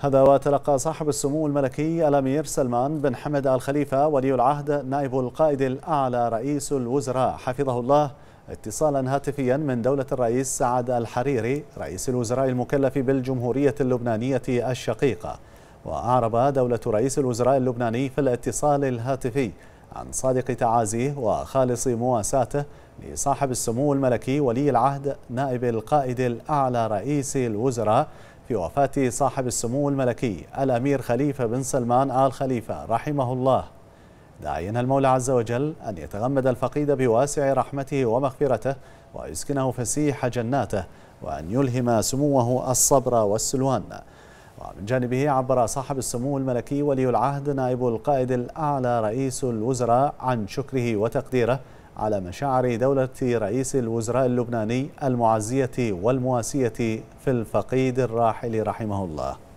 هذا وتلقى صاحب السمو الملكي الأمير سلمان بن حمد آل خليفة ولي العهد نائب القائد الأعلى رئيس الوزراء. حفظه الله اتصالا هاتفيا من دولة الرئيس سعد الحريري رئيس الوزراء المكلف بالجمهورية اللبنانية الشقيقة. وأعرب دولة رئيس الوزراء اللبناني في الاتصال الهاتفي عن صادق تعازيه وخالص مواساته لصاحب السمو الملكي ولي العهد نائب القائد الأعلى رئيس الوزراء في وفاة صاحب السمو الملكي الأمير خليفة بن سلمان آل خليفة رحمه الله. داعيا المولى عز وجل أن يتغمد الفقيد بواسع رحمته ومغفرته ويسكنه فسيح جناته وأن يلهم سموه الصبر والسلوان. ومن جانبه عبر صاحب السمو الملكي ولي العهد نائب القائد الأعلى رئيس الوزراء عن شكره وتقديره على مشاعر دولة رئيس الوزراء اللبناني المعزية والمواسية في الفقيد الراحل رحمه الله.